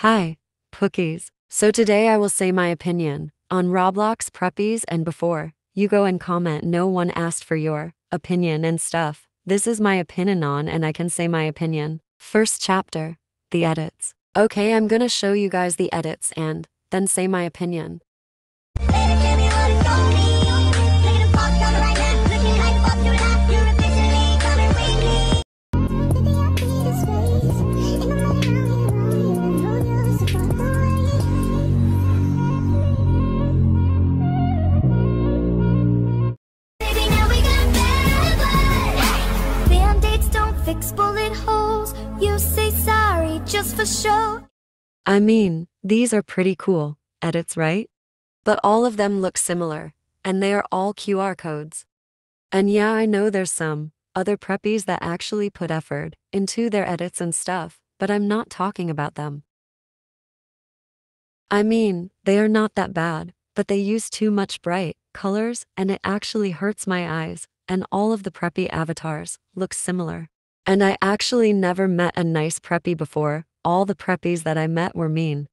Hi, Pookies. So today I will say my opinion on Roblox preppies and before you go and comment no one asked for your opinion and stuff. This is my opinion on and I can say my opinion. First chapter, the edits. Okay, I'm gonna show you guys the edits and then say my opinion. Fix bullet holes. You say sorry just for show. I mean, these are pretty cool edits, right? But all of them look similar, and they are all QR codes. And yeah, I know there's some other preppies that actually put effort into their edits and stuff, but I'm not talking about them. I mean, they are not that bad, but they use too much bright colors and it actually hurts my eyes, and all of the preppy avatars look similar. And I actually never met a nice preppy before, all the preppies that I met were mean.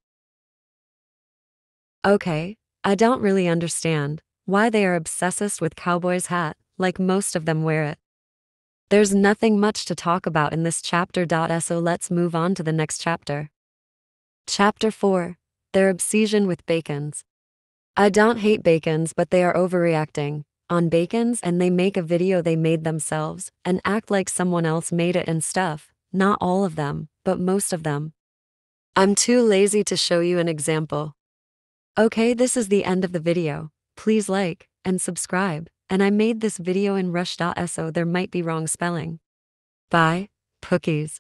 Okay, I don't really understand why they are obsessed with cowboy's hat, like most of them wear it. There's nothing much to talk about in this chapter. So let's move on to the next chapter. Chapter 4 Their Obsession with Bacons. I don't hate bacons, but they are overreacting on bacons and they make a video they made themselves and act like someone else made it and stuff. Not all of them, but most of them. I'm too lazy to show you an example. Okay, this is the end of the video. Please like and subscribe. And I made this video in rush.so there might be wrong spelling. Bye, Pookies.